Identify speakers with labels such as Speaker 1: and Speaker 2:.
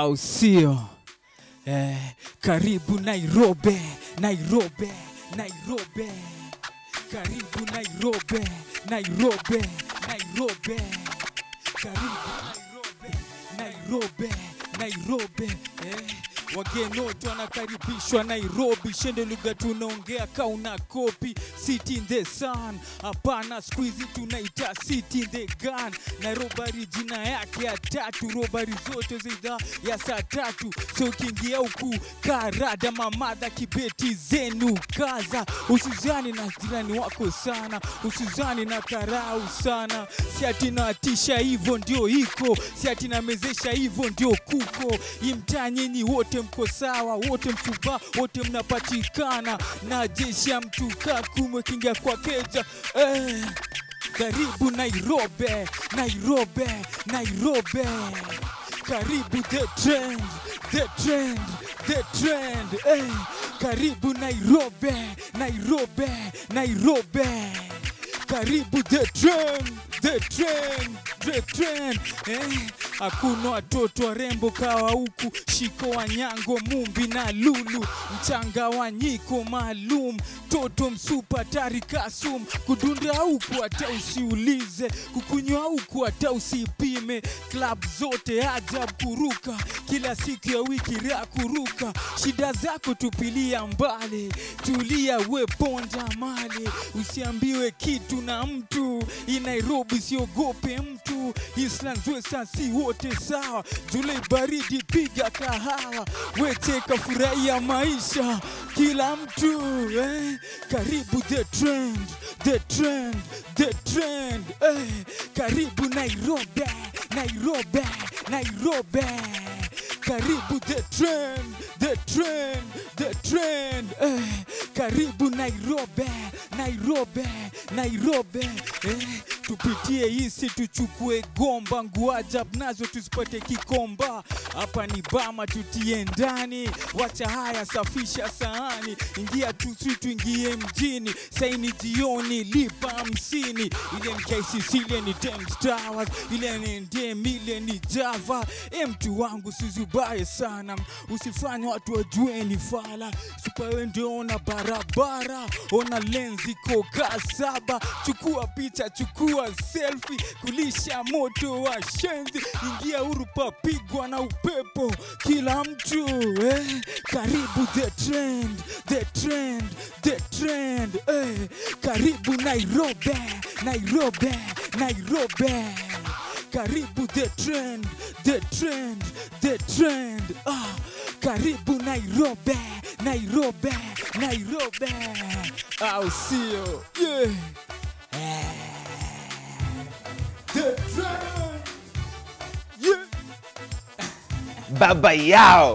Speaker 1: au sio? Eh, karibu Nairobi, Nairobi, Nairobi, karibu Nairobi, Nairobi, Nairobi, karibu Nairobi, Nairobi, Nairobi, eh. Wageni wote wanakaribishwa Nairobi, shende lugha tunaongea kauna kopi. City in the sun, hapana siku hizi tunaita city in the gun. Nairobi jina yake ya tatu, robari zote za ya saa tatu. So ukiingia huku karada, mamadha kibeti zenu kaza, usizani na jirani wako sana, usizani na karau sana. Si ati natisha hivyo ndio iko, si ati namezesha hivyo ndio kuko. Imtaa nyinyi wote mko sawa, wote mfuba, wote mnapatikana na jeshi ya mtu kakumwe kingia kwa keja eh. Karibu Nairobi, Nairobi, Nairobi. Karibu the trend, the trend, the trend. Eh. Karibu Nairobi, Nairobi, Nairobi. Karibu the trend, the trend, the trend. Eh. Hakuna watoto warembo kawa huku, shiko wanyango, mumbi na lulu, mchanga wa nyiko maalum, toto msupa tari kasum, kudunda huku hata usiulize, kukunywa huku hata usipime, klab zote ajab kuruka, kila siku ya wiki ra kuruka, shida zako tupilia mbali, tulia we ponda mali, usiambiwe kitu na mtu, inairobi siogope mtu, Eastlands Westlands si wote sawa, Julai baridi piga kahawa, weteka furahia maisha, kila mtu eh. Karibu the trend, the trend, the trend eh. Karibu Nairobi, Nairobi, Nairobi. Karibu the trend, the trend, the trend eh. Karibu Nairobi, Nairobi, Nairobi eh. Tupitie hisi tuchukue gomba, nguajab nazo tuzipate kikomba. Hapa ni Bama, tutie ndani, wacha haya, safisha sahani, ingia tusi, tuingie mjini, saini jioni, lipa hamsini. Ile ni KCC, ile ni Towers, ile ni Ndem, ile ni Java. E, mtu wangu sizubaye sana, usifanye watu wajue ni fala. Supawe ndio ona barabara, ona lenzi koka saba, chukua picha, chukua selfie, kulisha moto wa shenzi, ingia huru, papigwa na upepo, kila mtu eh. Karibu the trend, the trend, the trend eh. Karibu Nairobi, Nairobi, Nairobi. Karibu the trend, the trend, the trend. Ah, karibu Nairobi, Nairobi, Nairobi. Au sio? Yeah. Yeah.
Speaker 2: Baba yao.